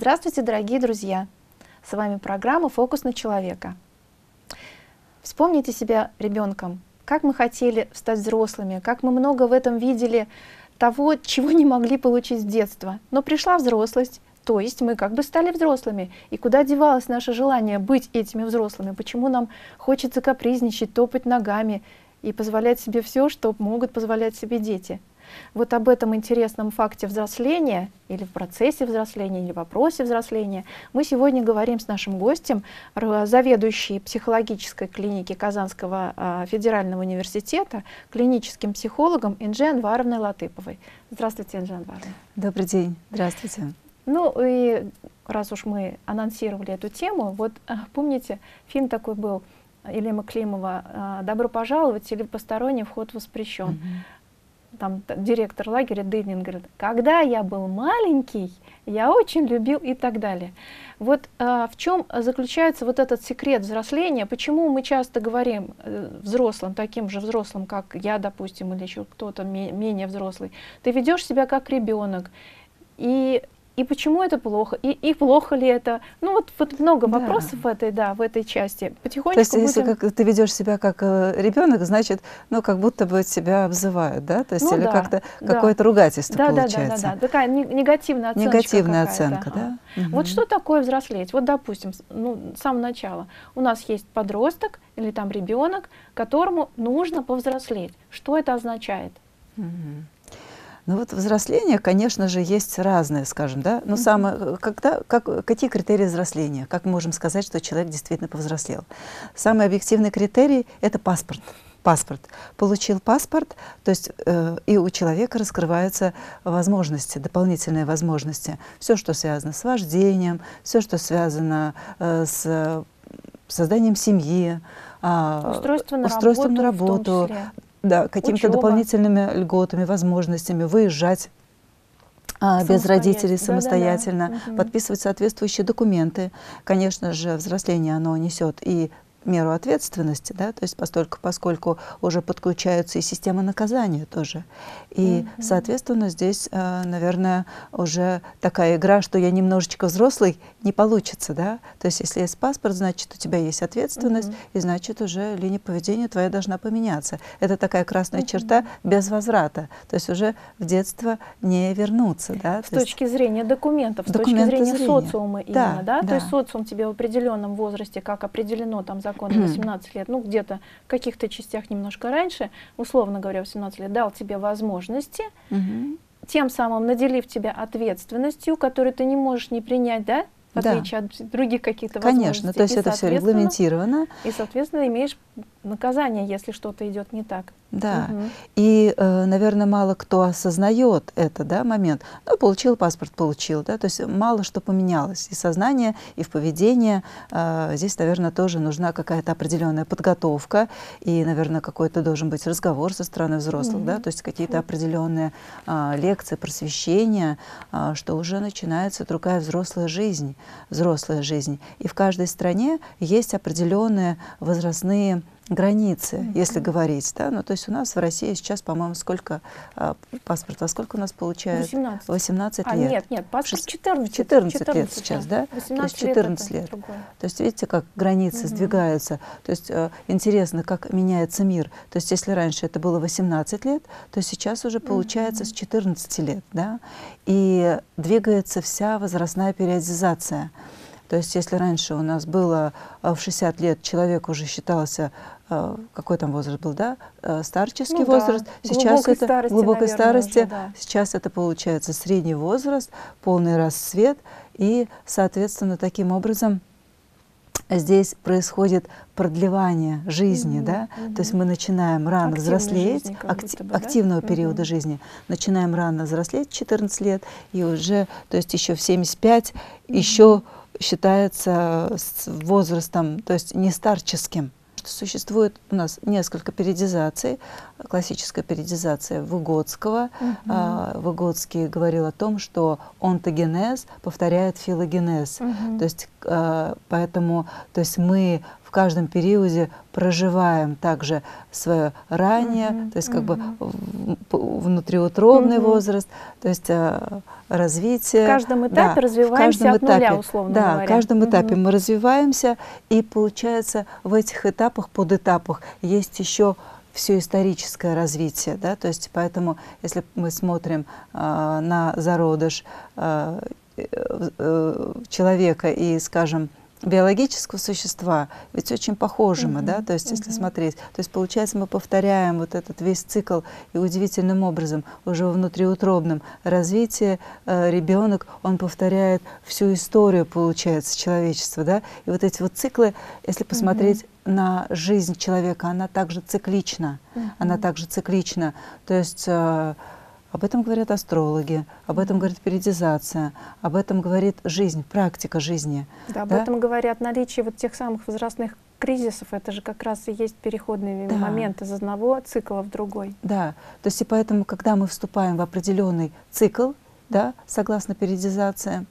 Здравствуйте, дорогие друзья! С вами программа «Фокус на человека». Вспомните себя ребенком, как мы хотели стать взрослыми, как мы много в этом видели того, чего не могли получить с детства. Но пришла взрослость, то есть мы как бы стали взрослыми. И куда девалось наше желание быть этими взрослыми? Почему нам хочется капризничать, топать ногами и позволять себе все, что могут позволять себе дети? Вот об этом интересном факте взросления или в процессе взросления, или в вопросе взросления мы сегодня говорим с нашим гостем, заведующей психологической клиники Казанского а, федерального университета, клиническим психологом Инже Анваровной Латыповой. Здравствуйте, Инже Анваровна. Добрый день, здравствуйте. Ну и раз уж мы анонсировали эту тему, вот а, помните, фильм такой был Илья Климова а, «Добро пожаловать» или «Посторонний вход воспрещен». Mm -hmm там директор лагеря Дынин говорит, когда я был маленький, я очень любил и так далее. Вот а, в чем заключается вот этот секрет взросления, почему мы часто говорим э, взрослым, таким же взрослым, как я, допустим, или еще кто-то менее взрослый, ты ведешь себя как ребенок, и и почему это плохо, и, и плохо ли это. Ну вот, вот много да. вопросов в этой, да, в этой части. Потихоньку То есть будем... если как, ты ведешь себя как э, ребенок, значит, ну как будто бы тебя обзывают, да? То есть ну, или да, как-то да. какое-то ругательство да, получается. Да, да, да, да, такая негативная оценка. Негативная оценка, да. А. Угу. Вот что такое взрослеть? Вот, допустим, ну, с самого начала у нас есть подросток или там ребенок, которому нужно повзрослеть. Что это означает? Угу. Ну вот взросление, конечно же, есть разное, скажем, да. Но самое, когда, как, какие критерии взросления? Как мы можем сказать, что человек действительно повзрослел? Самый объективный критерий – это паспорт. Паспорт. Получил паспорт, то есть э, и у человека раскрываются возможности, дополнительные возможности. Все, что связано с вождением, все, что связано э, с созданием семьи, э, устройство на устройством работу, на работу да, какими-то дополнительными льготами, возможностями выезжать а, без родителей самостоятельно, да, да, да. подписывать соответствующие документы. Конечно же, взросление оно несет и меру ответственности, да, то есть постольку, поскольку уже подключаются и система наказания тоже. И, mm -hmm. соответственно, здесь, э, наверное, уже такая игра, что я немножечко взрослый, не получится, да. То есть если есть паспорт, значит, у тебя есть ответственность, mm -hmm. и значит, уже линия поведения твоя должна поменяться. Это такая красная mm -hmm. черта без возврата. То есть уже в детство не вернуться, да. С то точки есть, зрения документов, с точки зрения зрения. социума именно, да, да? да? То есть социум тебе в определенном возрасте, как определено там закон 18 лет, ну где-то в каких-то частях немножко раньше, условно говоря, 18 лет, дал тебе возможности, тем самым наделив тебя ответственностью, которую ты не можешь не принять, да, в отличие от других каких-то. Конечно, то есть и это все регламентировано. И, соответственно, имеешь наказание, если что-то идет не так. Да, угу. и, э, наверное, мало кто осознает это, да, момент. Ну, получил паспорт, получил, да, то есть мало что поменялось и сознание, и в поведении. Э, здесь, наверное, тоже нужна какая-то определенная подготовка, и, наверное, какой-то должен быть разговор со стороны взрослых, угу. да, то есть какие-то определенные а, лекции, просвещения, а, что уже начинается другая взрослая жизнь, взрослая жизнь. И в каждой стране есть определенные возрастные границы, mm -hmm. если говорить, да, ну то есть у нас в России сейчас, по-моему, сколько а, паспорт, а сколько у нас получается? 18. 18 а, лет. нет, нет, паспорт 14. 14, 14 лет сейчас, да? 18 то есть 14 лет. лет. То есть видите, как границы mm -hmm. сдвигаются. То есть э, интересно, как меняется мир. То есть если раньше это было 18 лет, то сейчас уже получается mm -hmm. с 14 лет, да? И двигается вся возрастная периодизация. То есть если раньше у нас было э, в 60 лет человек уже считался какой там возраст был, да, э, старческий ну, возраст. Да. Сейчас глубокой это старости, глубокой наверное, старости. Уже, да. Сейчас это получается средний возраст, полный рассвет, и, соответственно, таким образом здесь происходит продлевание жизни, mm -hmm, да, mm -hmm. то есть мы начинаем рано Активной взрослеть, жизни, акти бы, да? активного mm -hmm. периода жизни, начинаем рано взрослеть, 14 лет, и уже, то есть еще в 75 mm -hmm. еще считается возрастом, то есть не старческим существует у нас несколько периодизаций. Классическая периодизация Выгодского. Угу. А, Выгодский говорил о том, что онтогенез повторяет филогенез. Угу. То есть, а, поэтому то есть мы в каждом периоде проживаем также свое ранее, mm-hmm. то есть как mm-hmm. бы внутриутробный mm-hmm. возраст, то есть э, развитие. В каждом этапе да, развиваемся каждом от этапе, нуля, условно да, говоря. в каждом этапе мы развиваемся, и получается в этих этапах, подэтапах есть еще все историческое развитие, да, то есть поэтому, если мы смотрим э, на зародыш э, э, человека и, скажем, биологического существа, ведь очень похожи мы, да, то есть если смотреть, то есть получается мы повторяем вот этот весь цикл и удивительным образом уже во внутриутробном развитии э, ребенок, он повторяет всю историю, получается, человечества, да, и вот эти вот циклы, если посмотреть на жизнь человека, она также циклична, она также циклична, то есть э, об этом говорят астрологи, об этом говорит периодизация, об этом говорит жизнь, практика жизни. Да, об да? этом говорят наличие вот тех самых возрастных кризисов. Это же как раз и есть переходный да. момент из одного цикла в другой. Да, то есть и поэтому, когда мы вступаем в определенный цикл, да, согласно периодизации,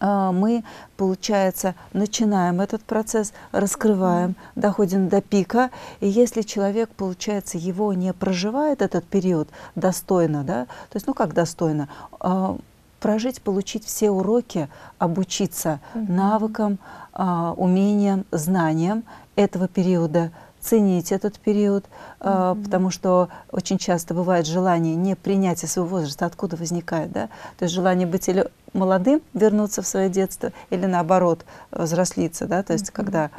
мы, получается, начинаем этот процесс, раскрываем, доходим до пика. И если человек, получается, его не проживает этот период достойно, да, то есть, ну как достойно, а, прожить, получить все уроки, обучиться навыкам, а, умениям, знаниям этого периода, ценить этот период, mm-hmm. потому что очень часто бывает желание не принятия своего возраста, откуда возникает, да, то есть желание быть или молодым, вернуться в свое детство, или наоборот, взрослиться, да, то есть mm-hmm. когда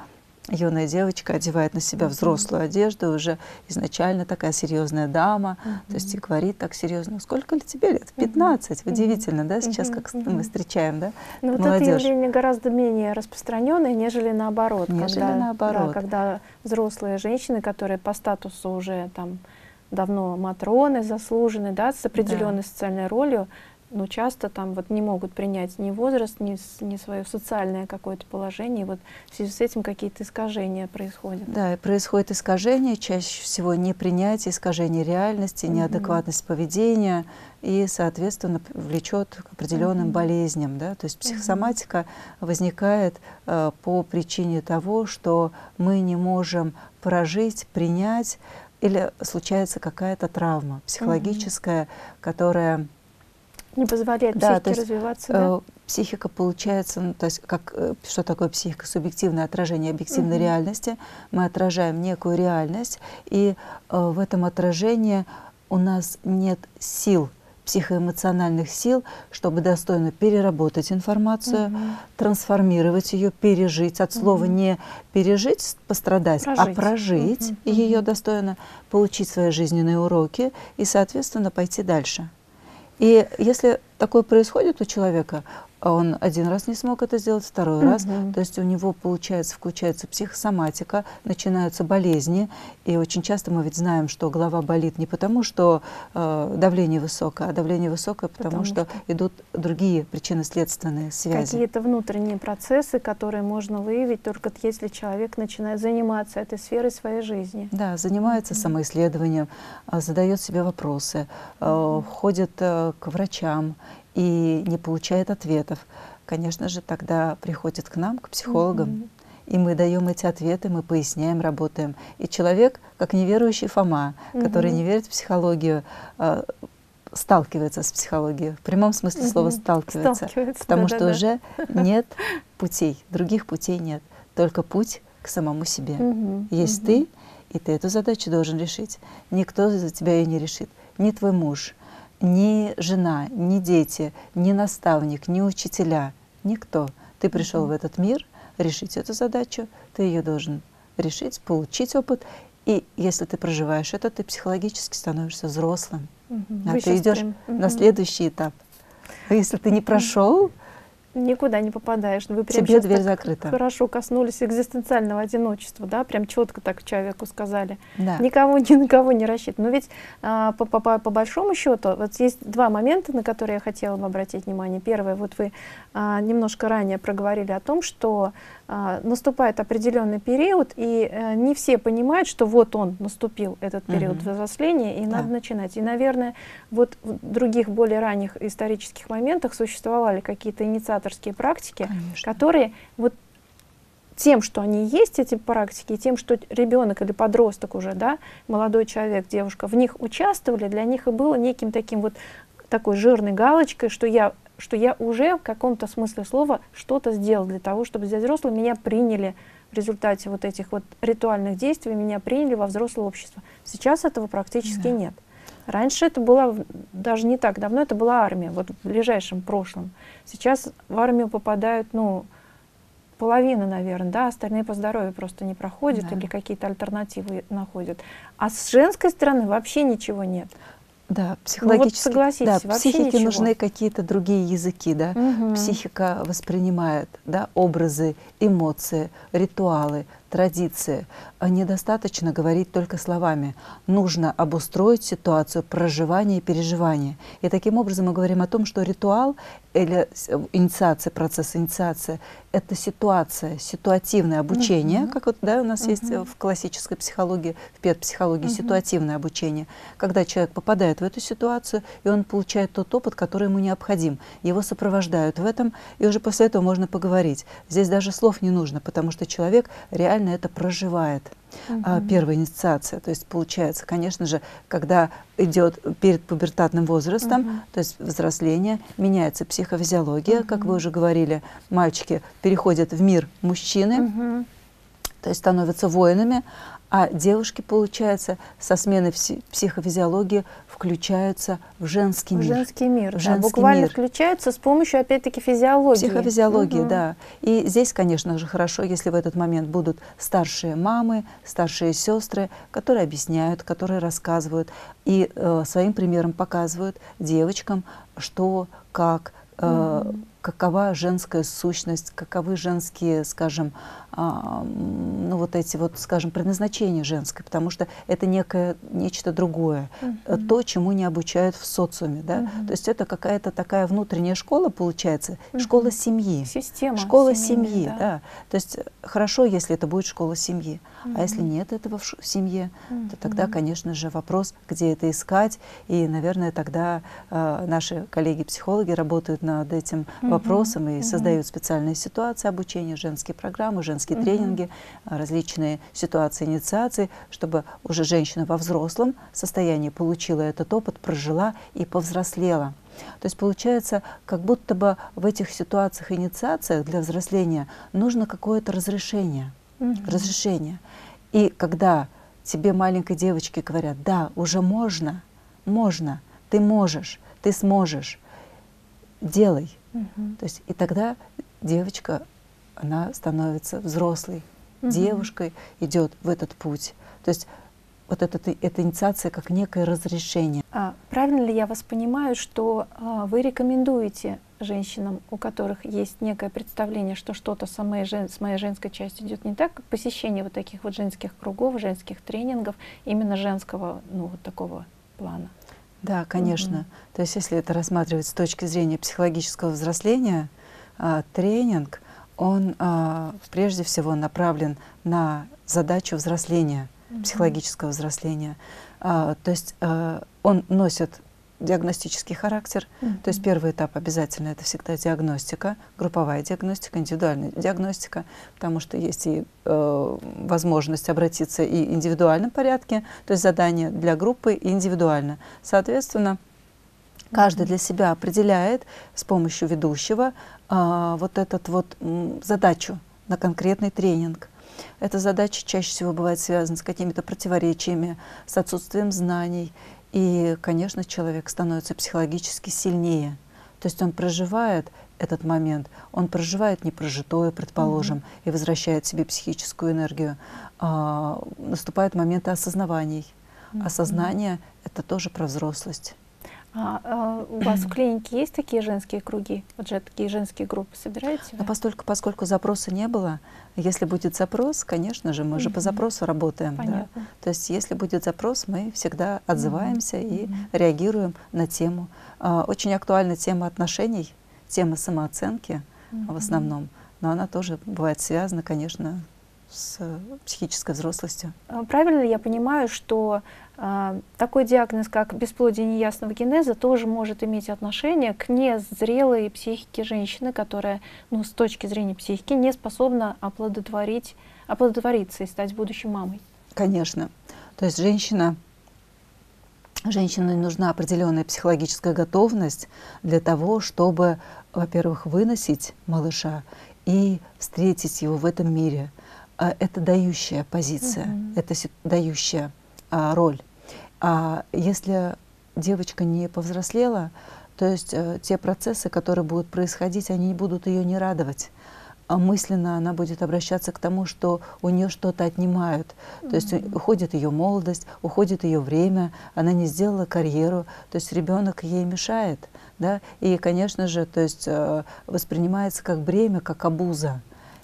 юная девочка одевает на себя взрослую одежду, уже изначально такая серьезная дама, mm-hmm. то есть и говорит так серьезно. Сколько ли тебе лет? 15. Mm-hmm. Удивительно, да, сейчас как mm-hmm. мы встречаем, да, Но ну, вот это явление гораздо менее распространенное, нежели наоборот. Нежели когда, наоборот. Да, когда взрослые женщины, которые по статусу уже там давно матроны заслужены, да, с определенной да. социальной ролью, но часто там вот не могут принять ни возраст, ни, ни свое социальное какое-то положение. И вот в связи с этим какие-то искажения происходят. Да, и происходит искажение, чаще всего непринятие, искажение реальности, mm-hmm. неадекватность поведения и, соответственно, влечет к определенным mm-hmm. болезням. Да? То есть психосоматика mm-hmm. возникает э, по причине того, что мы не можем прожить, принять, или случается какая-то травма психологическая, mm-hmm. которая не позволяет да, психике есть, развиваться, да? Э, психика получается, ну, то есть как, э, что такое психика? Субъективное отражение объективной угу. реальности. Мы отражаем некую реальность, и э, в этом отражении у нас нет сил, психоэмоциональных сил, чтобы достойно переработать информацию, угу. трансформировать ее, пережить. От слова угу. не пережить, пострадать, а прожить. а прожить угу. ее достойно, получить свои жизненные уроки и, соответственно, пойти дальше. И если такое происходит у человека, он один раз не смог это сделать, второй раз. То есть у него, получается, включается психосоматика, начинаются болезни. И очень часто мы ведь знаем, что голова болит не потому, что э, давление высокое, а давление высокое, потому, потому что, что идут другие причинно-следственные связи. Какие-то внутренние процессы, которые можно выявить только если человек начинает заниматься этой сферой своей жизни. Да, занимается mm-hmm. самоисследованием, а, задает себе вопросы, mm-hmm. ходит э, к врачам и не получает ответов, конечно же, тогда приходит к нам, к психологам, mm-hmm. и мы даем эти ответы, мы поясняем, работаем. И человек, как неверующий Фома, mm-hmm. который не верит в психологию, э, сталкивается с психологией, в прямом смысле слова сталкивается, сталкивается потому да, что да, уже нет путей, других путей нет, только путь к самому себе. Mm-hmm. Есть mm-hmm. ты, и ты эту задачу должен решить. Никто за тебя ее не решит, ни твой муж, ни жена, ни дети, ни наставник, ни учителя, никто. Ты пришел mm-hmm. в этот мир решить эту задачу, ты ее должен решить, получить опыт. И если ты проживаешь это, ты психологически становишься взрослым. Mm-hmm. А ты идешь mm-hmm. на следующий этап. А если ты не прошел, никуда не попадаешь. Вы прям Тебе дверь закрыта. Хорошо коснулись экзистенциального одиночества, да, прям четко так человеку сказали. Да. Никого ни на кого не рассчитывать. Но ведь а, по, по, по большому счету, вот есть два момента, на которые я хотела бы обратить внимание. Первое, вот вы а, немножко ранее проговорили о том, что наступает определенный период, и а, не все понимают, что вот он наступил, этот период угу. взросления, и да. надо начинать. И, наверное, вот в других более ранних исторических моментах существовали какие-то инициаторские практики, Конечно. которые вот тем, что они есть, эти практики, и тем, что ребенок или подросток уже, да, молодой человек, девушка, в них участвовали, для них и было неким таким вот такой жирной галочкой, что я, что я уже в каком-то смысле слова что-то сделал для того, чтобы здесь взрослые меня приняли в результате вот этих вот ритуальных действий, меня приняли во взрослое общество. Сейчас этого практически да. нет. Раньше это было, даже не так давно, это была армия, вот в ближайшем прошлом. Сейчас в армию попадают, ну, половина, наверное, да, остальные по здоровью просто не проходят да. или какие-то альтернативы находят. А с женской стороны вообще ничего нет. Да, психологически. Ну, вот да, психике ничего. нужны какие-то другие языки, да. Угу. Психика воспринимает, да, образы, эмоции, ритуалы, традиции. Недостаточно говорить только словами. Нужно обустроить ситуацию проживания и переживания. И таким образом мы говорим о том, что ритуал или инициация, процесс инициации – это ситуация, ситуативное обучение, mm-hmm. как вот да, у нас mm-hmm. есть в классической психологии, в педпсихологии mm-hmm. ситуативное обучение, когда человек попадает в эту ситуацию, и он получает тот опыт, который ему необходим. Его сопровождают в этом, и уже после этого можно поговорить. Здесь даже слов не нужно, потому что человек реально это проживает. Угу. Первая инициация. То есть получается, конечно же, когда идет перед пубертатным возрастом, угу. то есть взросление, меняется психофизиология, угу. как вы уже говорили, мальчики переходят в мир мужчины, угу. то есть становятся воинами, а девушки, получается, со сменой психофизиологии включаются в женский мир. В женский мир, в да, женский буквально мир. включаются с помощью, опять-таки, физиологии. Психофизиологии, угу. да. И здесь, конечно же, хорошо, если в этот момент будут старшие мамы, старшие сестры, которые объясняют, которые рассказывают и э, своим примером показывают девочкам, что, как, э, какова женская сущность, каковы женские, скажем, ну вот эти вот, скажем, предназначения женское, потому что это некое, нечто другое, mm-hmm. то, чему не обучают в социуме, да, mm-hmm. то есть это какая-то такая внутренняя школа получается, mm-hmm. школа семьи, система, школа семьи, да. да, то есть хорошо, если это будет школа семьи, mm-hmm. а если нет этого в семье, mm-hmm. то тогда, конечно же, вопрос, где это искать, и, наверное, тогда э, наши коллеги-психологи работают над этим mm-hmm. вопросом и mm-hmm. создают специальные ситуации обучения, женские программы, женские женские угу. тренинги, а, различные ситуации инициации, чтобы уже женщина во взрослом состоянии получила этот опыт, прожила и повзрослела. То есть получается, как будто бы в этих ситуациях инициациях для взросления нужно какое-то разрешение. Угу. Разрешение. И когда тебе маленькой девочке говорят, да, уже можно, можно, ты можешь, ты сможешь, делай. Угу. То есть и тогда девочка она становится взрослой угу. девушкой, идет в этот путь. То есть вот эта, эта инициация как некое разрешение. А, правильно ли я вас понимаю, что а, вы рекомендуете женщинам, у которых есть некое представление, что что-то с моей, жен, с моей женской частью идет не так, посещение вот таких вот женских кругов, женских тренингов, именно женского, ну, вот такого плана? Да, конечно. Угу. То есть если это рассматривать с точки зрения психологического взросления, а, тренинг — он а, прежде всего направлен на задачу взросления, mm-hmm. психологического взросления. А, то есть а, он носит диагностический характер. Mm-hmm. То есть первый этап обязательно это всегда диагностика, групповая диагностика, индивидуальная диагностика, потому что есть и э, возможность обратиться и в индивидуальном порядке, то есть задание для группы и индивидуально. Соответственно, Каждый для себя определяет с помощью ведущего а, вот этот вот задачу на конкретный тренинг. Эта задача чаще всего бывает связана с какими-то противоречиями, с отсутствием знаний. И, конечно, человек становится психологически сильнее. То есть он проживает этот момент, он проживает непрожитое, предположим, mm-hmm. и возвращает себе психическую энергию. А, наступают моменты осознаваний. Mm-hmm. Осознание — это тоже про взрослость. А, а у вас в клинике есть такие женские круги? Вот же такие женские группы собираете? Но поскольку, поскольку запроса не было, если будет запрос, конечно же, мы же по запросу работаем. Да? То есть если будет запрос, мы всегда отзываемся и реагируем на тему. А, очень актуальна тема отношений, тема самооценки в основном, но она тоже бывает связана, конечно, с психической взрослостью. А правильно ли я понимаю, что э, такой диагноз, как бесплодие неясного генеза, тоже может иметь отношение к незрелой психике женщины, которая, ну, с точки зрения психики, не способна оплодотворить, оплодотвориться и стать будущей мамой? Конечно. То есть женщина женщине нужна определенная психологическая готовность для того, чтобы, во-первых, выносить малыша и встретить его в этом мире. А, это дающая позиция, mm-hmm. это дающая а, роль. А если девочка не повзрослела, то есть а, те процессы, которые будут происходить, они будут ее не радовать а мысленно она будет обращаться к тому, что у нее что-то отнимают. То есть уходит ее молодость, уходит ее время, она не сделала карьеру, то есть ребенок ей мешает. Да? И, конечно же, то есть, э, воспринимается как бремя, как обуза.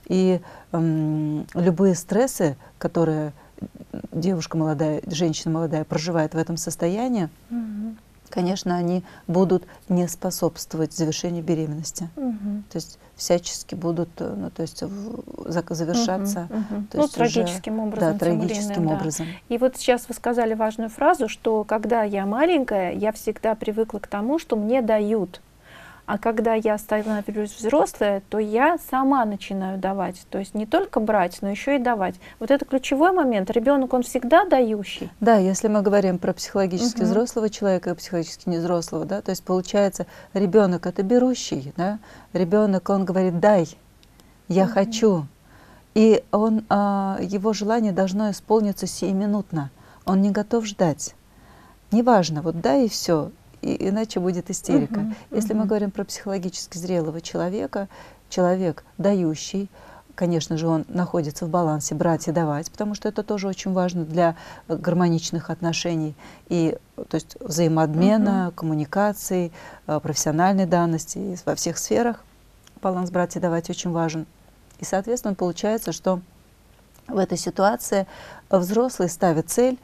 И эм, любые стрессы, которые девушка молодая, женщина молодая проживает в этом состоянии, mm-hmm конечно, они будут не способствовать завершению беременности. Угу. То есть всячески будут, э, ну, то есть завершаться. Угу, угу. То ну, есть трагическим уже, образом. Да, трагическим длинным, образом. Да. И вот сейчас вы сказали важную фразу, что когда я маленькая, я всегда привыкла к тому, что мне дают. А когда я становлюсь взрослая, то я сама начинаю давать. То есть не только брать, но еще и давать. Вот это ключевой момент. Ребенок, он всегда дающий. Да, если мы говорим про психологически угу. взрослого человека и психологически невзрослого, да, то есть получается, ребенок это берущий, да, ребенок, он говорит, дай, я угу. хочу. И он, а, его желание должно исполниться сиюминутно. Он не готов ждать. Неважно, вот дай и все и, иначе будет истерика. Uh-huh. Если мы говорим про психологически зрелого человека, человек дающий, конечно же, он находится в балансе брать и давать, потому что это тоже очень важно для гармоничных отношений и то есть взаимообмена, uh-huh. коммуникации, э, профессиональной данности во всех сферах. Баланс брать и давать очень важен. И, соответственно, получается, что в этой ситуации взрослый ставит цель,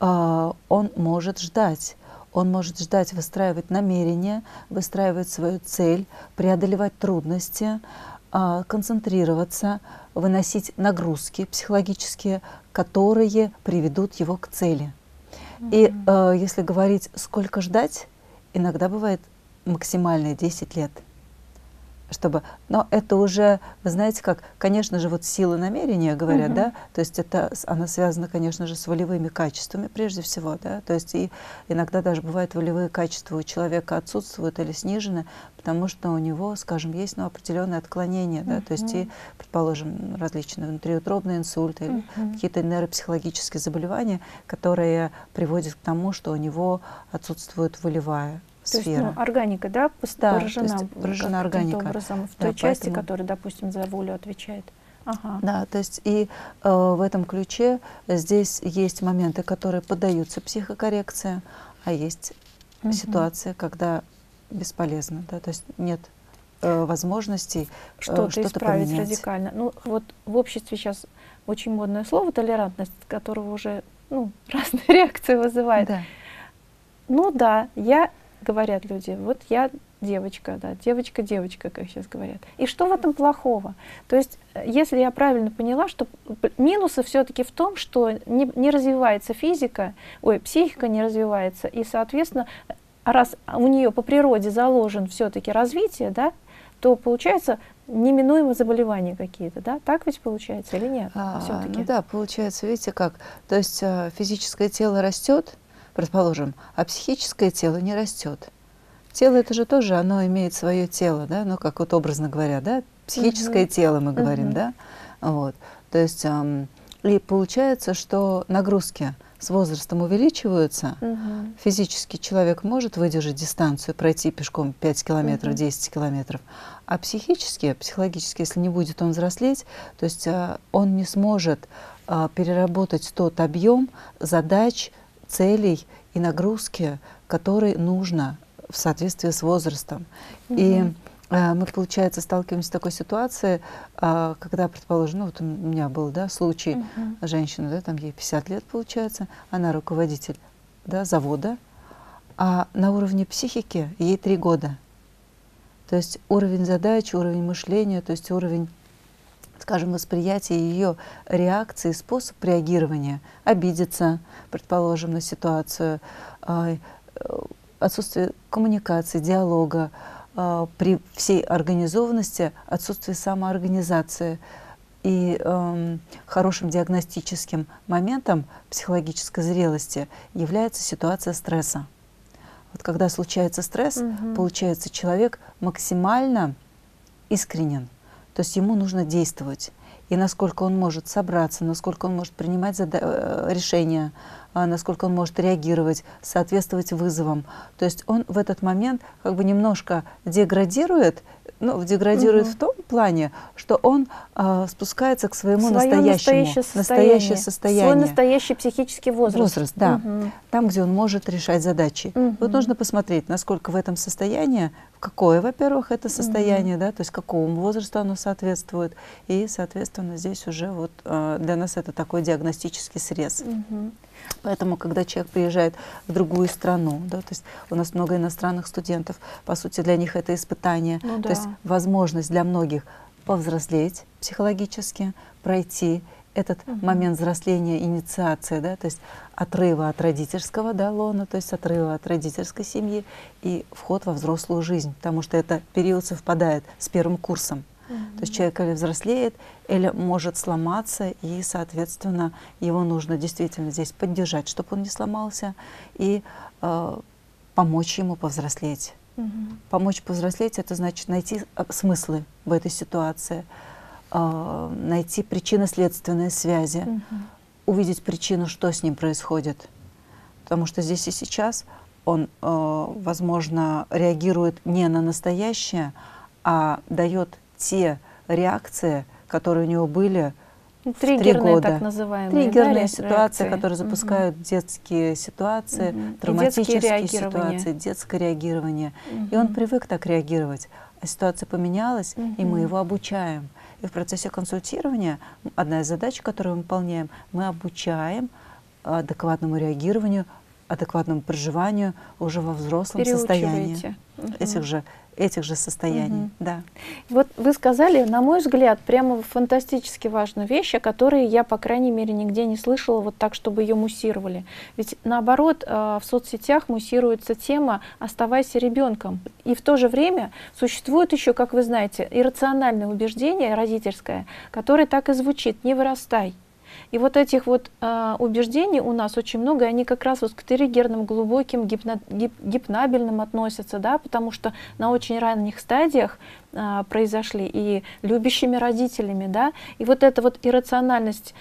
э, он может ждать он может ждать, выстраивать намерения, выстраивать свою цель, преодолевать трудности, а, концентрироваться, выносить нагрузки психологические, которые приведут его к цели. И э, если говорить, сколько ждать, иногда бывает максимальные 10 лет – чтобы, но это уже, вы знаете, как, конечно же, вот сила намерения, говорят, угу. да, то есть это, она связана, конечно же, с волевыми качествами прежде всего, да, то есть и иногда даже бывают волевые качества у человека отсутствуют или снижены, потому что у него, скажем, есть, ну, определенные отклонения, да, то есть и, предположим, различные внутриутробные инсульты или какие-то нейропсихологические заболевания, которые приводят к тому, что у него отсутствует волевая то сфера. есть, ну, органика, да, да поражена, поражена органика. образом в той да, части, поэтому... которая, допустим, за волю отвечает. Ага. Да, то есть и э, в этом ключе здесь есть моменты, которые поддаются психокоррекции, а есть угу. ситуации, когда бесполезно, да, то есть нет э, возможностей э, что-то, что исправить поменять. радикально. Ну вот в обществе сейчас очень модное слово толерантность, которого уже ну, разные реакции вызывает. Да. Ну да, я говорят люди, вот я девочка, да, девочка-девочка, как сейчас говорят. И что в этом плохого? То есть, э, если я правильно поняла, что минусы все-таки в том, что не, не развивается физика, ой, психика не развивается, и, соответственно, раз у нее по природе заложен все-таки развитие, да, то получается неминуемо заболевания какие-то, да? Так ведь получается или нет? А, ну да, получается, видите как, то есть э, физическое тело растет, предположим, а психическое тело не растет. Тело это же тоже, оно имеет свое тело, да, ну как вот образно говоря, да, психическое uh-huh. тело мы говорим, uh-huh. да, вот. То есть эм, и получается, что нагрузки с возрастом увеличиваются. Uh-huh. Физически человек может выдержать дистанцию, пройти пешком 5 километров, uh-huh. 10 километров, а психически, психологически, если не будет он взрослеть, то есть э, он не сможет э, переработать тот объем задач, целей и нагрузки, которые нужно в соответствии с возрастом. Угу. И э, мы, получается, сталкиваемся с такой ситуацией, э, когда, предположим, ну вот у меня был да, случай, угу. женщина, да, там ей 50 лет, получается, она руководитель да, завода, а на уровне психики ей 3 года. То есть уровень задач, уровень мышления, то есть уровень скажем, восприятие ее реакции, способ реагирования, обидеться, предположим, на ситуацию, а, отсутствие коммуникации, диалога, а, при всей организованности отсутствие самоорганизации и э, хорошим диагностическим моментом психологической зрелости является ситуация стресса. Вот когда случается стресс, угу. получается человек максимально искренен, то есть ему нужно действовать. И насколько он может собраться, насколько он может принимать э, решения, а, насколько он может реагировать, соответствовать вызовам. То есть он в этот момент как бы немножко деградирует ну, деградирует угу. в том плане, что он э, спускается к своему Своё настоящему, настоящее состояние, настоящее состояние. Свой настоящий психический возраст. Возраст, да. Угу. Там, где он может решать задачи. Угу. Вот нужно посмотреть, насколько в этом состоянии, в какое, во-первых, это состояние, угу. да, то есть какому возрасту оно соответствует. И, соответственно, здесь уже вот э, для нас это такой диагностический срез. Угу. Поэтому, когда человек приезжает в другую страну, да, то есть у нас много иностранных студентов, по сути, для них это испытание, ну, да. то есть возможность для многих повзрослеть психологически, пройти этот угу. момент взросления, инициации, да, то есть отрыва от родительского да, лона, то есть отрыва от родительской семьи и вход во взрослую жизнь, потому что это период совпадает с первым курсом. То есть человек или взрослеет, или может сломаться, и, соответственно, его нужно действительно здесь поддержать, чтобы он не сломался, и э, помочь ему повзрослеть. Угу. Помочь повзрослеть – это значит найти э, смыслы в этой ситуации, э, найти причинно-следственные связи, угу. увидеть причину, что с ним происходит. Потому что здесь и сейчас он, э, возможно, реагирует не на настоящее, а дает те реакции, которые у него были Триггерные, в три года. так называемые. Триггерные да, ситуации, реакции. которые запускают угу. детские ситуации, угу. травматические ситуации, детское реагирование. Угу. И он привык так реагировать. А ситуация поменялась, угу. и мы его обучаем. И в процессе консультирования одна из задач, которую мы выполняем, мы обучаем адекватному реагированию, адекватному проживанию уже во взрослом состоянии угу. этих же этих же состояний, угу. да. Вот вы сказали, на мой взгляд, прямо фантастически важную вещь, о которой я, по крайней мере, нигде не слышала вот так, чтобы ее муссировали. Ведь наоборот, э, в соцсетях муссируется тема «оставайся ребенком». И в то же время существует еще, как вы знаете, иррациональное убеждение родительское, которое так и звучит «не вырастай». И вот этих вот э, убеждений у нас очень много, и они как раз вот к триггерным, глубоким, гипно, гип, гипнабельным относятся, да, потому что на очень ранних стадиях э, произошли и любящими родителями, да, и вот эта вот иррациональность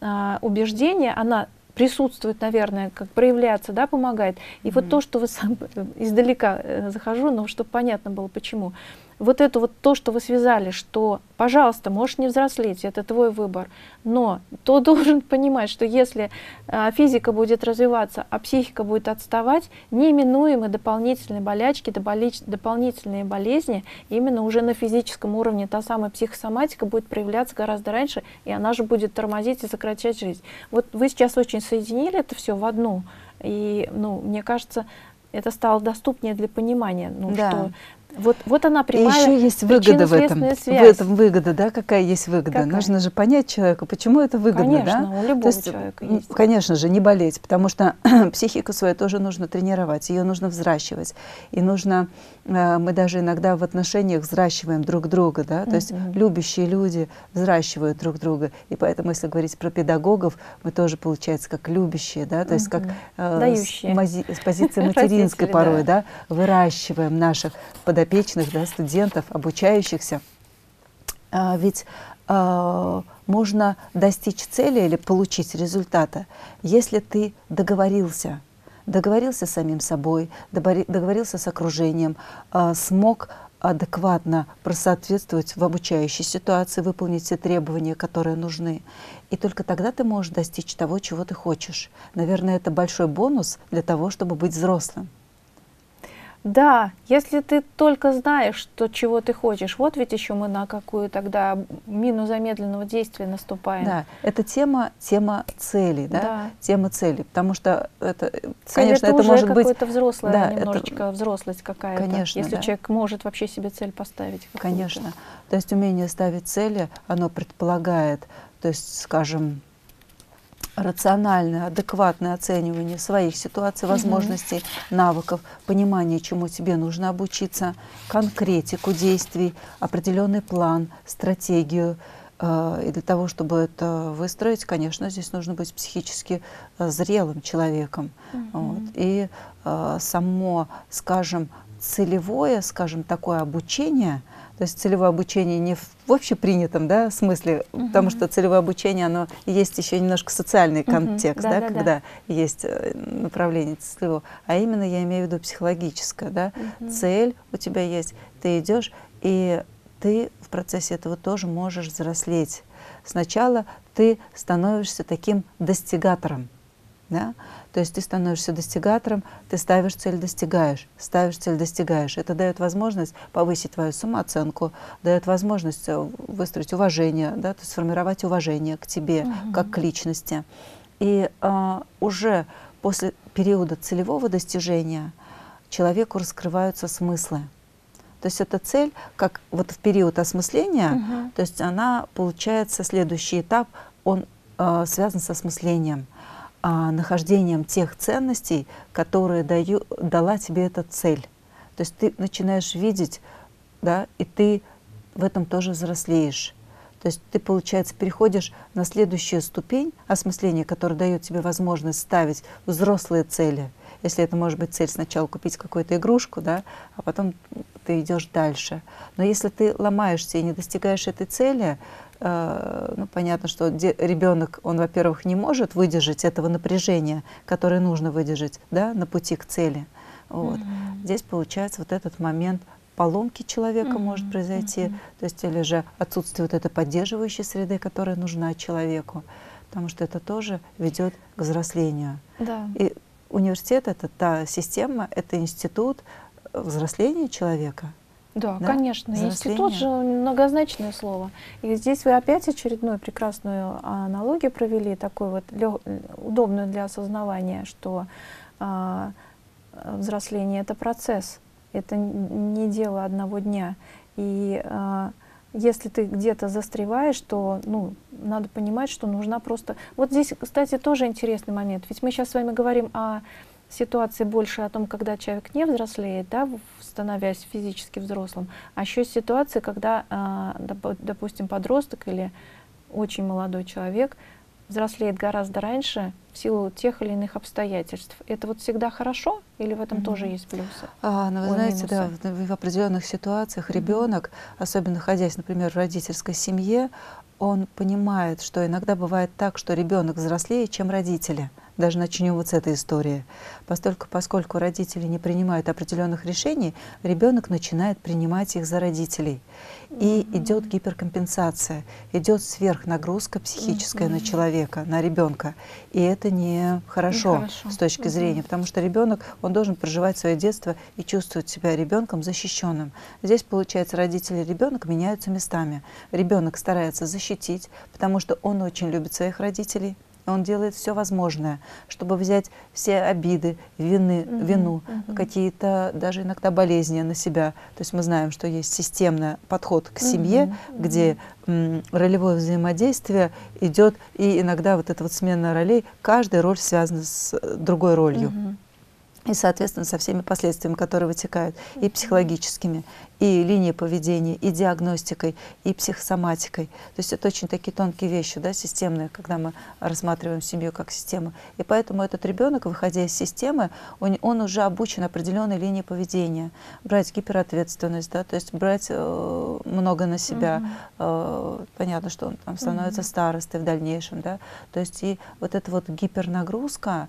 э, убеждения, она присутствует, наверное, как проявляться, да, помогает. И mm-hmm. вот то, что вы сам издалека э, захожу, но чтобы понятно было почему вот это вот то, что вы связали, что, пожалуйста, можешь не взрослеть, это твой выбор, но то должен понимать, что если а, физика будет развиваться, а психика будет отставать, неминуемы дополнительные болячки, дополнительные болезни, именно уже на физическом уровне та самая психосоматика будет проявляться гораздо раньше, и она же будет тормозить и сокращать жизнь. Вот вы сейчас очень соединили это все в одну, и, ну, мне кажется, это стало доступнее для понимания, ну, да. что вот, вот она прямая И еще есть выгода в этом. Связь. В этом выгода, да, какая есть выгода. Какая? Нужно же понять человека, почему это выгодно, конечно, да? у любого То есть, человека есть. Конечно же, не болеть, потому что психику свою тоже нужно тренировать, ее нужно взращивать. И нужно, э, мы даже иногда в отношениях взращиваем друг друга, да, то есть любящие люди взращивают друг друга. И поэтому, если говорить про педагогов, мы тоже, получается, как любящие, да, то есть как э, с, с позиции материнской порой, да, выращиваем наших подопечных подопечных, да, студентов, обучающихся. А, ведь а, можно достичь цели или получить результата, если ты договорился, договорился с самим собой, договорился с окружением, а, смог адекватно просоответствовать в обучающей ситуации, выполнить все требования, которые нужны. И только тогда ты можешь достичь того, чего ты хочешь. Наверное, это большой бонус для того, чтобы быть взрослым. Да, если ты только знаешь, что, чего ты хочешь, вот ведь еще мы на какую тогда мину замедленного действия наступаем. Да, это тема, тема цели, да? да. Тема цели, потому что это, Цель конечно, это, это уже может быть... какое-то взрослое, да, немножечко это... взрослость какая-то. Конечно, Если да. человек может вообще себе цель поставить. Конечно. То есть умение ставить цели, оно предполагает, то есть, скажем, рациональное, адекватное оценивание своих ситуаций, возможностей, mm-hmm. навыков, понимание, чему тебе нужно обучиться, конкретику действий, определенный план, стратегию. Э, и для того, чтобы это выстроить, конечно, здесь нужно быть психически э, зрелым человеком. Mm-hmm. Вот. И э, само, скажем, целевое, скажем, такое обучение – то есть целевое обучение не в общепринятом да, смысле, угу. потому что целевое обучение, оно есть еще немножко социальный контекст, угу. да, да, когда да. есть э, направление целевого, а именно я имею в виду психологическое. Да? Угу. Цель у тебя есть, ты идешь, и ты в процессе этого тоже можешь взрослеть. Сначала ты становишься таким достигатором. Да? То есть ты становишься достигатором, ты ставишь цель, достигаешь, ставишь цель, достигаешь. Это дает возможность повысить твою самооценку, дает возможность э, выстроить уважение, да, то есть сформировать уважение к тебе угу. как к личности. И а, уже после периода целевого достижения человеку раскрываются смыслы. То есть эта цель, как вот в период осмысления, угу. то есть она получается следующий этап, он э, связан с осмыслением а, нахождением тех ценностей, которые даю, дала тебе эта цель. То есть ты начинаешь видеть, да, и ты в этом тоже взрослеешь. То есть ты, получается, переходишь на следующую ступень осмысления, которая дает тебе возможность ставить взрослые цели. Если это может быть цель сначала купить какую-то игрушку, да, а потом ты идешь дальше. Но если ты ломаешься и не достигаешь этой цели, Э, ну, понятно, что ребенок, он, во-первых, не может выдержать этого напряжения, которое нужно выдержать да, на пути к цели. Вот. Mm-hmm. Здесь получается вот этот момент поломки человека mm-hmm. может произойти, mm-hmm. то есть или же отсутствие вот этой поддерживающей среды, которая нужна человеку, потому что это тоже ведет к взрослению. Да. И университет это та система, это институт взросления человека. Да, да? конечно. Институт же многозначное слово. И здесь вы опять очередную прекрасную аналогию провели, такую вот лег, удобную для осознавания, что а, взросление это процесс, это не дело одного дня. И а, если ты где-то застреваешь, то ну, надо понимать, что нужна просто... Вот здесь, кстати, тоже интересный момент. Ведь мы сейчас с вами говорим о ситуации больше о том, когда человек не взрослеет, да, становясь физически взрослым, а еще ситуации, когда, а, допустим, подросток или очень молодой человек взрослеет гораздо раньше в силу тех или иных обстоятельств. Это вот всегда хорошо или в этом mm-hmm. тоже есть плюсы? А, ну вы Ой, знаете, минусы? да, в, в определенных ситуациях mm-hmm. ребенок, особенно находясь, например, в родительской семье, он понимает, что иногда бывает так, что ребенок взрослее, чем родители. Даже начнем вот с этой истории. Поскольку, поскольку родители не принимают определенных решений, ребенок начинает принимать их за родителей. И mm-hmm. идет гиперкомпенсация, идет сверхнагрузка психическая mm-hmm. на человека, на ребенка. И это не хорошо, не хорошо. с точки mm-hmm. зрения, потому что ребенок, он должен проживать свое детство и чувствовать себя ребенком защищенным. Здесь, получается, родители и ребенок меняются местами. Ребенок старается защитить, потому что он очень любит своих родителей, он делает все возможное, чтобы взять все обиды, вины, угу, вину, угу. какие-то даже иногда болезни на себя. То есть мы знаем, что есть системный подход к семье, угу, где ролевое взаимодействие идет, и иногда вот эта вот смена ролей, каждая роль связана с э, другой ролью. Угу и, соответственно, со всеми последствиями, которые вытекают, и психологическими, и линией поведения, и диагностикой, и психосоматикой. То есть это очень такие тонкие вещи, да, системные, когда мы рассматриваем семью как систему. И поэтому этот ребенок, выходя из системы, он, он уже обучен определенной линии поведения. Брать гиперответственность, да, то есть брать э, много на себя. Э, понятно, что он там становится старостой в дальнейшем, да. То есть и вот эта вот гипернагрузка,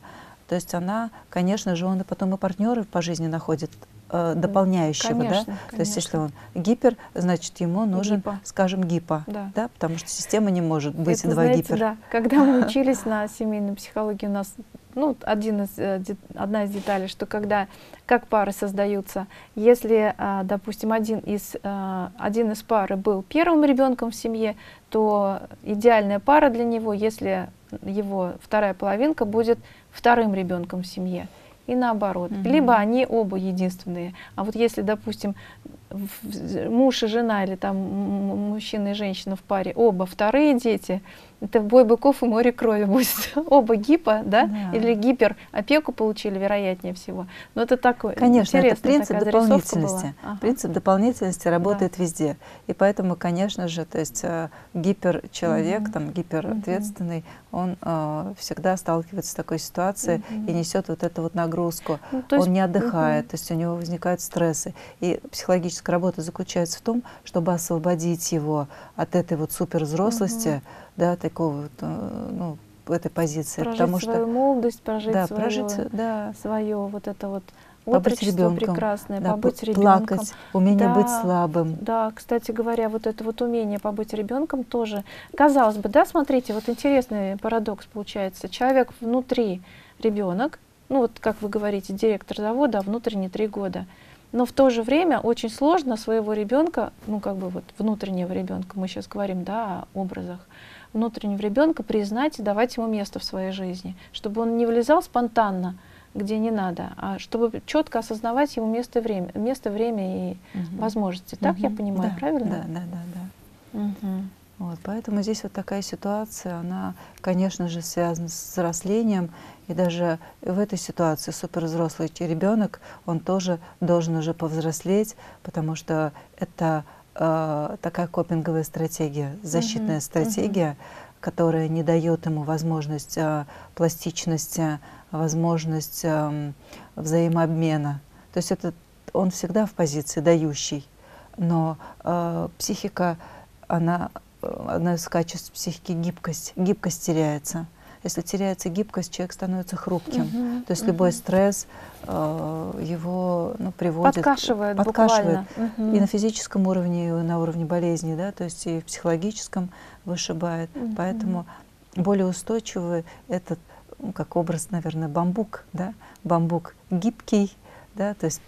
то есть она, конечно же, он и потом и партнеры по жизни находит э, дополняющего, конечно, да? Конечно. То есть если он гипер, значит ему нужен, гипо. скажем, гипо, да. да, потому что система не может быть Это, два знаете, гипер. Да. Когда мы учились на семейной психологии, у нас ну, один из, э, одна из деталей, что когда, как пары создаются, если, а, допустим, один из, а, один из пары был первым ребенком в семье, то идеальная пара для него, если его вторая половинка будет вторым ребенком в семье и наоборот. -hmm. Либо они оба единственные. А вот если, допустим, муж и жена или там мужчина и женщина в паре, оба вторые дети, это бой быков и море крови будет. оба гипо, да? да, или гипер опеку получили, вероятнее всего. Но это такой Конечно, это принцип дополнительности. Ага. Принцип дополнительности работает да. везде. И поэтому, конечно же, то есть э, гиперчеловек, угу. там, гиперответственный, угу. он э, всегда сталкивается с такой ситуацией угу. и несет вот эту вот нагрузку. Ну, он есть, не отдыхает, угу. то есть у него возникают стрессы. И психологически психологическая работа заключается в том, чтобы освободить его от этой вот супервзрослости, угу. да, такого вот, э, ну, этой позиции. Прожить потому свою что, молодость, прожить, да, свое, прожить да. свое вот это вот побыть ребенком, прекрасное, да, побыть ребенком. Плакать, умение да, быть слабым. Да, кстати говоря, вот это вот умение побыть ребенком тоже. Казалось бы, да, смотрите, вот интересный парадокс получается. Человек внутри ребенок, ну вот как вы говорите, директор завода, а внутренне три года. Но в то же время очень сложно своего ребенка, ну как бы вот внутреннего ребенка, мы сейчас говорим да, о образах, внутреннего ребенка признать и давать ему место в своей жизни, чтобы он не влезал спонтанно, где не надо, а чтобы четко осознавать его место, время, место, время и угу. возможности. Так угу. я понимаю, да, правильно? Да, да, да, да. Угу. Вот, поэтому здесь вот такая ситуация, она, конечно же, связана с взрослением, и даже в этой ситуации супервзрослый ребенок, он тоже должен уже повзрослеть, потому что это э, такая копинговая стратегия, защитная mm-hmm. стратегия, mm-hmm. которая не дает ему возможность э, пластичности, возможность э, взаимообмена. То есть это он всегда в позиции дающий, но э, психика, она одно из качеств психики гибкость. Гибкость теряется. Если теряется гибкость, человек становится хрупким. Угу, То есть угу. любой стресс э, его ну, приводит... Подкашивает, подкашивает. Угу. И на физическом уровне, и на уровне болезни, да, то есть и в психологическом вышибает. Угу. Поэтому более устойчивый этот, ну, как образ, наверное, бамбук, да, бамбук гибкий, да, то есть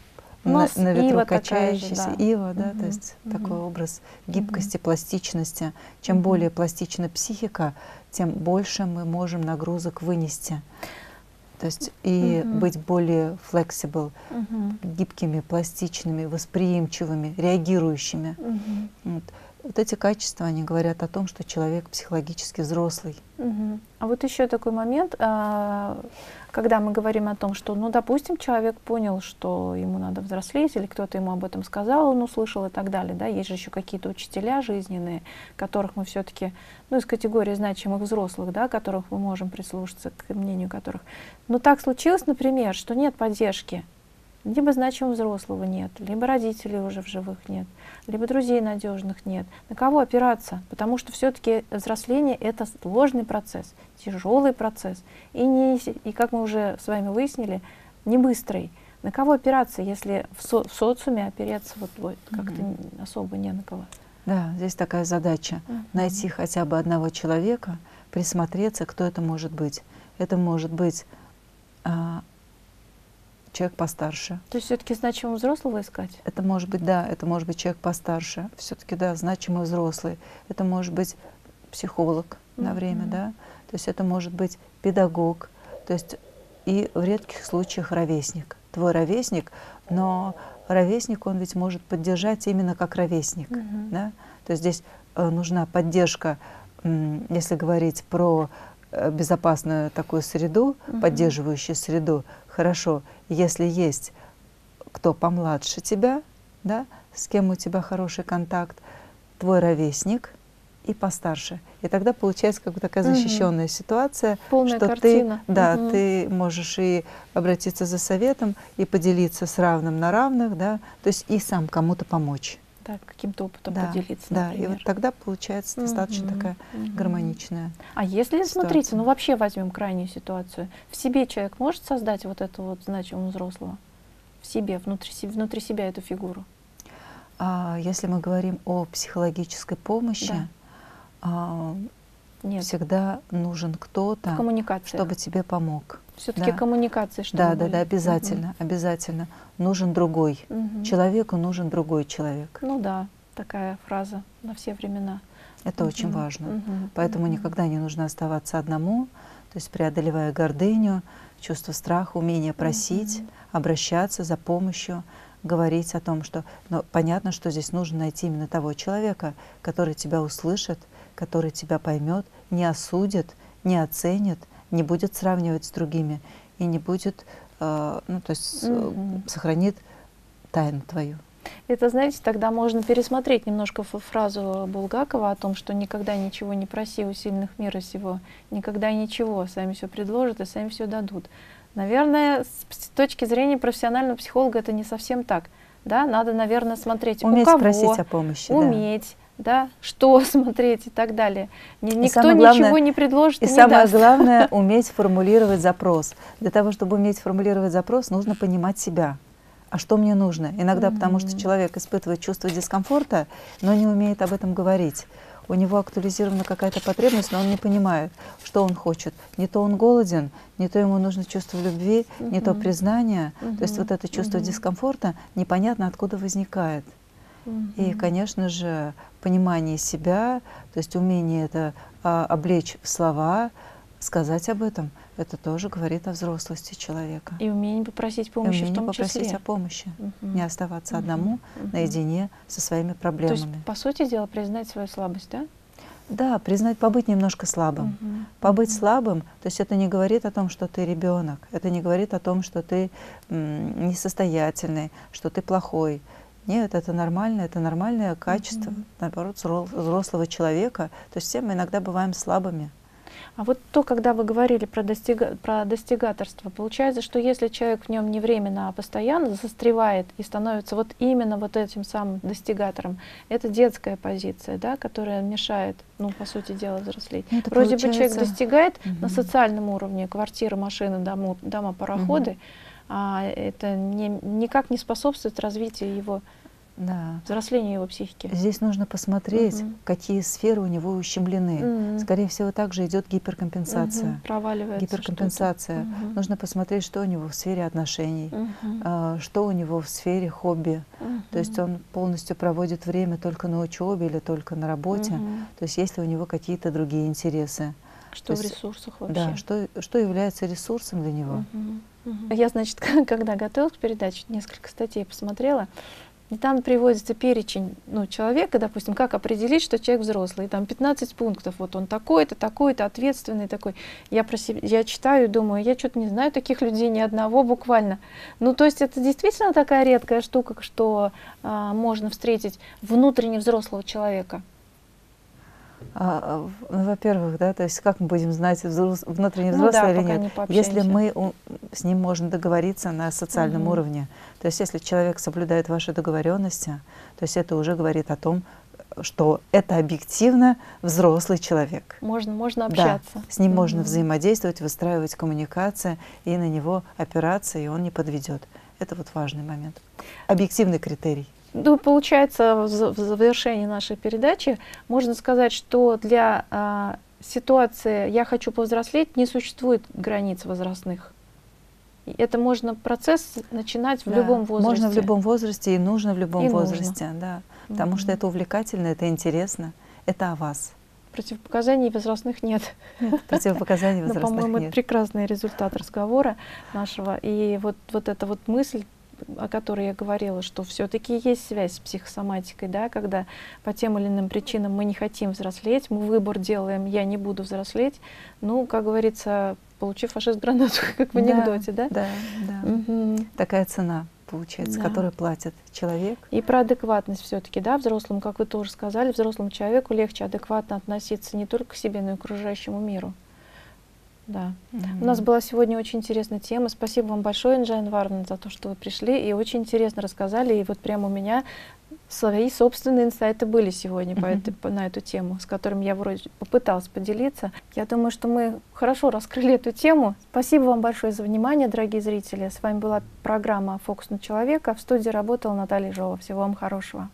на, на ветру ива качающийся, же, да. ива, да, угу, то есть угу. такой образ гибкости, угу. пластичности. Чем угу. более пластична психика, тем больше мы можем нагрузок вынести. То есть и угу. быть более flexible, угу. гибкими, пластичными, восприимчивыми, реагирующими. Угу. Вот. Вот эти качества, они говорят о том, что человек психологически взрослый. Угу. А вот еще такой момент, а, когда мы говорим о том, что, ну, допустим, человек понял, что ему надо взрослеть, или кто-то ему об этом сказал, он услышал и так далее, да, есть же еще какие-то учителя жизненные, которых мы все-таки, ну, из категории значимых взрослых, да, которых мы можем прислушаться, к мнению которых. Но так случилось, например, что нет поддержки, либо значимого взрослого нет, либо родителей уже в живых нет, либо друзей надежных нет. На кого опираться? Потому что все-таки взросление это сложный процесс, тяжелый процесс. И, не, и как мы уже с вами выяснили, не быстрый. На кого опираться, если в, со, в социуме опереться вот, вот как-то mm-hmm. особо не на кого? Да, здесь такая задача mm-hmm. найти хотя бы одного человека, присмотреться, кто это может быть. Это может быть а, человек постарше. То есть все-таки значимого взрослого искать? Это может быть, да, это может быть человек постарше. Все-таки, да, значимый взрослый. Это может быть психолог mm-hmm. на время, да. То есть это может быть педагог. То есть и в редких случаях ровесник. Твой ровесник, но ровесник, он ведь может поддержать именно как ровесник. Mm-hmm. Да? То есть здесь э, нужна поддержка, если говорить про э, безопасную такую среду, mm-hmm. поддерживающую среду, хорошо, если есть кто помладше тебя, да, с кем у тебя хороший контакт, твой ровесник и постарше. И тогда получается как бы такая защищенная угу. ситуация, Полная что картина. ты, да, угу. ты можешь и обратиться за советом, и поделиться с равным на равных, да, то есть и сам кому-то помочь. Да, каким-то опытом да, поделиться. Да, например. и вот тогда получается угу, достаточно такая угу. гармоничная. А если, ситуация. смотрите, ну вообще возьмем крайнюю ситуацию, в себе человек может создать вот этого вот значимого взрослого? В себе, внутри, внутри себя эту фигуру? А, если мы говорим о психологической помощи, да. а, Нет. всегда нужен кто-то, чтобы тебе помог. Все-таки да. коммуникации, что Да, да, да, обязательно, угу. обязательно. Нужен другой. Угу. Человеку нужен другой человек. Ну да, такая фраза на все времена. Это угу. очень важно. Угу. Поэтому угу. никогда не нужно оставаться одному, то есть преодолевая гордыню, чувство страха, умение просить, угу. обращаться за помощью, говорить о том, что но понятно, что здесь нужно найти именно того человека, который тебя услышит, который тебя поймет, не осудит, не оценит, не будет сравнивать с другими и не будет, э, ну, то есть угу. сохранит тайну твою. Это, знаете, тогда можно пересмотреть немножко фразу Булгакова о том, что никогда ничего не проси у сильных мира сего, никогда ничего, сами все предложат и сами все дадут. Наверное, с точки зрения профессионального психолога это не совсем так. Да, надо, наверное, смотреть уметь у кого, просить о помощи, уметь, да, что смотреть и так далее. Никто главное, ничего не предложит и, и не самое даст. главное уметь формулировать запрос. Для того, чтобы уметь формулировать запрос, нужно понимать себя. А что мне нужно? Иногда mm-hmm. потому, что человек испытывает чувство дискомфорта, но не умеет об этом говорить. У него актуализирована какая-то потребность, но он не понимает, что он хочет. Не то он голоден, не то ему нужно чувство любви, mm-hmm. не то признание. Mm-hmm. То есть вот это чувство mm-hmm. дискомфорта непонятно откуда возникает. И, конечно же, понимание себя, то есть умение это а, облечь в слова, сказать об этом, это тоже говорит о взрослости человека. И умение попросить помощи и умение в том попросить числе. о помощи, угу. не оставаться угу. одному, угу. наедине со своими проблемами. То есть, по сути дела, признать свою слабость, да? Да, признать, побыть немножко слабым. Угу. Побыть угу. слабым, то есть это не говорит о том, что ты ребенок, это не говорит о том, что ты несостоятельный, что ты плохой. Нет, это нормально, это нормальное качество, mm-hmm. наоборот, взрослого человека. То есть все мы иногда бываем слабыми. А вот то, когда вы говорили про, достига про достигаторство, получается, что если человек в нем не временно, а постоянно застревает и становится вот именно вот этим самым достигатором, это детская позиция, да, которая мешает, ну, по сути дела, взрослеть. Ну, это Вроде получается... бы человек достигает угу. на социальном уровне, квартира, машины, дома, дома пароходы, угу. А это не, никак не способствует развитию его да. взрослению его психики. Здесь нужно посмотреть, угу. какие сферы у него ущемлены. Угу. Скорее всего, также идет гиперкомпенсация. Угу. Проваливается Гиперкомпенсация. Угу. Нужно посмотреть, что у него в сфере отношений, угу. что у него в сфере хобби. Угу. То есть он полностью проводит время только на учебе или только на работе. Угу. То есть есть ли у него какие-то другие интересы. Что То в ресурсах вообще? Да, что, что является ресурсом для него. Угу. Угу. Я, значит, когда готовилась к передаче, несколько статей посмотрела. И там приводится перечень ну, человека, допустим, как определить, что человек взрослый. И там 15 пунктов. Вот он такой-то, такой-то, ответственный такой. Я, про себя, я читаю и думаю, я что-то не знаю таких людей ни одного буквально. Ну, то есть это действительно такая редкая штука, что а, можно встретить внутренне взрослого человека. А, ну, во-первых, да, то есть как мы будем знать, взрос, внутренне взрослый ну, да, или нет, не если мы у, с ним можем договориться на социальном угу. уровне. То есть если человек соблюдает ваши договоренности, то есть это уже говорит о том, что это объективно взрослый человек. Можно, можно общаться. Да, с ним угу. можно взаимодействовать, выстраивать коммуникации и на него опираться, и он не подведет. Это вот важный момент. Объективный критерий. Ну, получается, в завершении нашей передачи можно сказать, что для э, ситуации «я хочу повзрослеть» не существует границ возрастных. Это можно процесс начинать в да, любом возрасте. Можно в любом возрасте и нужно в любом и возрасте, нужно. да. Потому mm-hmm. что это увлекательно, это интересно, это о вас. Противопоказаний возрастных нет. нет противопоказаний возрастных Но, по-моему, нет. это прекрасный результат разговора нашего. И вот, вот эта вот мысль о которой я говорила, что все-таки есть связь с психосоматикой, да, когда по тем или иным причинам мы не хотим взрослеть, мы выбор делаем, я не буду взрослеть, ну, как говорится, получи фашист гранату, как в анекдоте, да? Да, да. Угу. Такая цена получается, да. которую платит человек. И про адекватность все-таки, да, взрослому, как вы тоже сказали, взрослому человеку легче адекватно относиться не только к себе, но и к окружающему миру. Да. Mm-hmm. У нас была сегодня очень интересная тема. Спасибо вам большое, Инжайн Варна, за то, что вы пришли и очень интересно рассказали. И вот прямо у меня свои собственные инсайты были сегодня по этой, по, на эту тему, с которыми я вроде попыталась поделиться. Я думаю, что мы хорошо раскрыли эту тему. Спасибо вам большое за внимание, дорогие зрители. С вами была программа «Фокус на человека». В студии работала Наталья Жова. Всего вам хорошего.